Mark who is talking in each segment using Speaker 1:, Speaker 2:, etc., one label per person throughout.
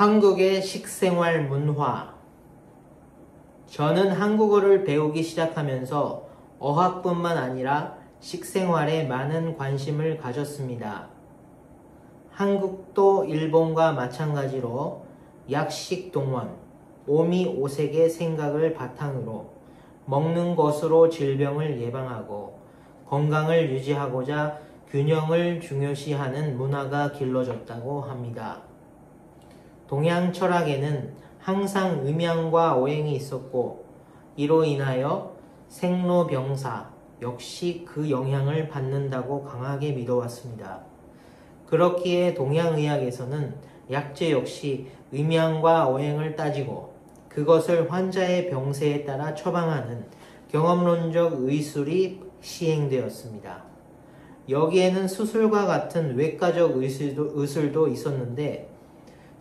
Speaker 1: 한국의 식생활 문화. 저는 한국어를 배우기 시작하면서 어학뿐만 아니라 식생활에 많은 관심을 가졌습니다. 한국도 일본과 마찬가지로 약식 동원, 오미 오색의 생각을 바탕으로 먹는 것으로 질병을 예방하고 건강을 유지하고자 균형을 중요시하는 문화가 길러졌다고 합니다. 동양 철학에는 항상 음양과 오행이 있었고 이로 인하여 생로병사 역시 그 영향을 받는다고 강하게 믿어왔습니다. 그렇기에 동양의학에서는 약제 역시 음양과 오행을 따지고 그것을 환자의 병세에 따라 처방하는 경험론적 의술이 시행되었습니다. 여기에는 수술과 같은 외과적 의술도, 의술도 있었는데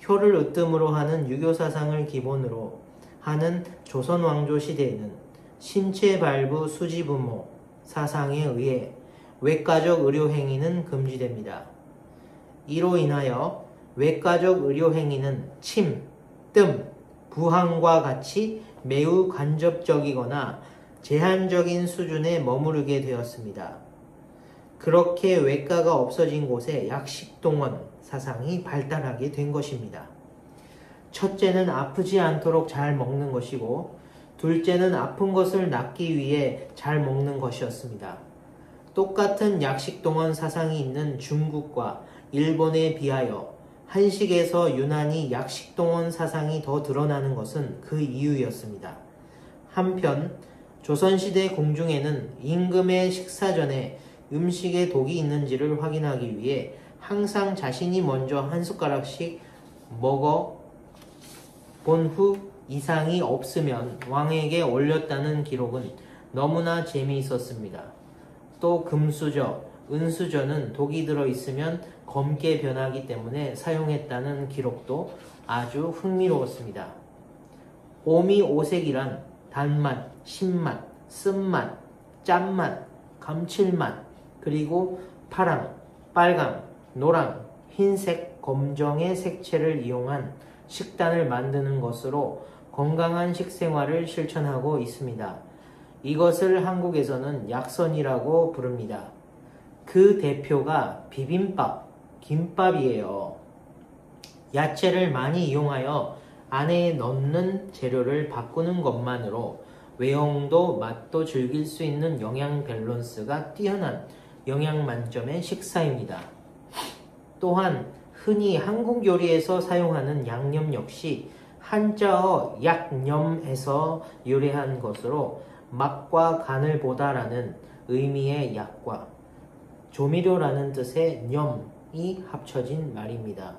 Speaker 1: 효를 으뜸으로 하는 유교 사상을 기본으로 하는 조선 왕조 시대에는 신체 발부 수지부모 사상에 의해 외과적 의료 행위는 금지됩니다. 이로 인하여 외과적 의료 행위는 침, 뜸, 부항과 같이 매우 간접적이거나 제한적인 수준에 머무르게 되었습니다. 그렇게 외과가 없어진 곳에 약식동원 사상이 발달하게 된 것입니다. 첫째는 아프지 않도록 잘 먹는 것이고, 둘째는 아픈 것을 낫기 위해 잘 먹는 것이었습니다. 똑같은 약식동원 사상이 있는 중국과 일본에 비하여 한식에서 유난히 약식동원 사상이 더 드러나는 것은 그 이유였습니다. 한편 조선시대 궁중에는 임금의 식사 전에 음식에 독이 있는지를 확인하기 위해 항상 자신이 먼저 한 숟가락씩 먹어 본 후 이상이 없으면 왕에게 올렸다는 기록은 너무나 재미있었습니다. 또 금수저, 은수저는 독이 들어있으면 검게 변하기 때문에 사용했다는 기록도 아주 흥미로웠습니다. 오미 오색이란 단맛, 신맛, 쓴맛, 짠맛, 감칠맛, 그리고 파랑, 빨강, 노랑, 흰색, 검정의 색채를 이용한 식단을 만드는 것으로 건강한 식생활을 실천하고 있습니다. 이것을 한국에서는 약선이라고 부릅니다. 그 대표가 비빔밥, 김밥이에요. 야채를 많이 이용하여 안에 넣는 재료를 바꾸는 것만으로 외형도 맛도 즐길 수 있는 영양 밸런스가 뛰어난 영양 만점의 식사입니다. 또한 흔히 한국 요리에서 사용하는 양념 역시 한자어 약념에서 유래한 것으로 맛과 간을 보다라는 의미의 약과 조미료라는 뜻의 념이 합쳐진 말입니다.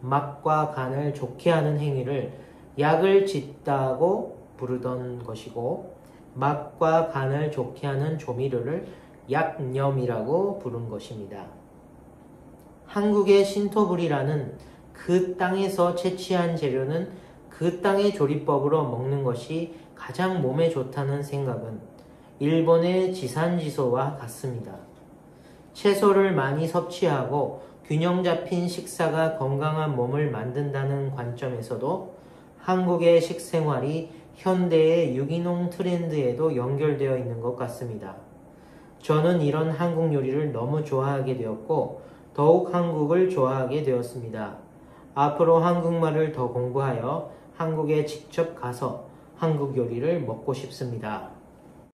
Speaker 1: 맛과 간을 좋게 하는 행위를 약을 짓다고 부르던 것이고 맛과 간을 좋게 하는 조미료를 약념이라고 부른 것입니다. 한국의 신토불이라는 그 땅에서 채취한 재료는 그 땅의 조리법으로 먹는 것이 가장 몸에 좋다는 생각은 일본의 지산지소와 같습니다. 채소를 많이 섭취하고 균형 잡힌 식사가 건강한 몸을 만든다는 관점에서도 한국의 식생활이 현대의 유기농 트렌드에도 연결되어 있는 것 같습니다. 저는 이런 한국 요리를 너무 좋아하게 되었고 더욱 한국을 좋아하게 되었습니다. 앞으로 한국말을 더 공부하여 한국에 직접 가서 한국 요리를 먹고 싶습니다.